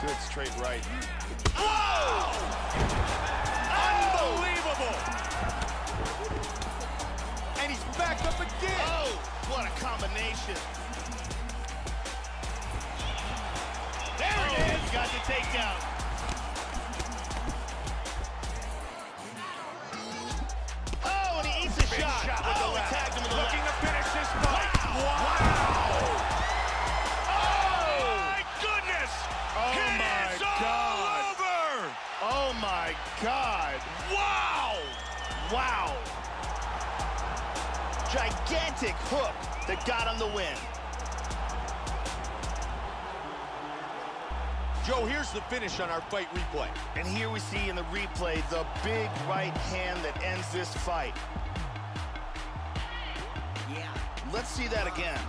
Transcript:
Good straight right. Oh! Unbelievable! And he's back up again. Oh, what a combination. My God. Wow! Wow. Gigantic hook that got him the win. Joe, here's the finish on our fight replay. And here we see in the replay the big right hand that ends this fight. Yeah. Let's see that again.